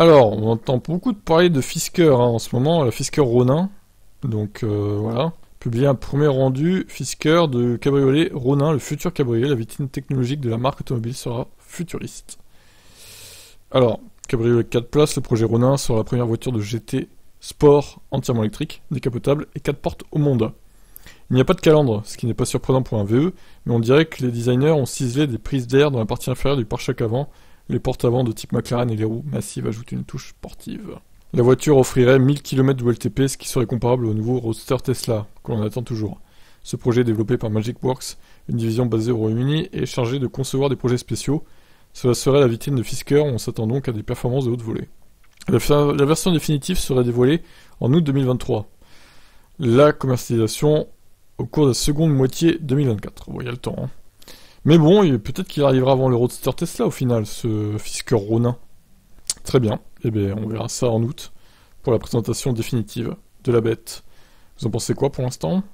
Alors, on entend beaucoup de parler de Fisker hein, en ce moment, la Fisker Ronin. Donc euh, voilà. Publié un premier rendu Fisker de cabriolet Ronin, le futur cabriolet, la vitrine technologique de la marque automobile sera futuriste. Alors, cabriolet 4 places, le projet Ronin sera la première voiture de GT sport entièrement électrique, décapotable et 4 portes au monde. Il n'y a pas de calandre, ce qui n'est pas surprenant pour un VE, mais on dirait que les designers ont ciselé des prises d'air dans la partie inférieure du pare-choc avant, les portes avant de type McLaren et les roues massives ajoutent une touche sportive. La voiture offrirait 1000 km de LTP, ce qui serait comparable au nouveau Roadster Tesla, que l'on attend toujours. Ce projet développé par Magic Works, une division basée au Royaume-Uni, est chargé de concevoir des projets spéciaux. Cela serait la vitrine de Fisker, on s'attend donc à des performances de haute volée. La, version définitive serait dévoilée en août 2023. La commercialisation au cours de la seconde moitié 2024. Bon, il y a le temps. Hein. Mais bon, peut-être qu'il arrivera avant le Roadster Tesla au final, ce Fisker Ronin. Très bien. Eh bien, on verra ça en août pour la présentation définitive de la bête. Vous en pensez quoi pour l'instant?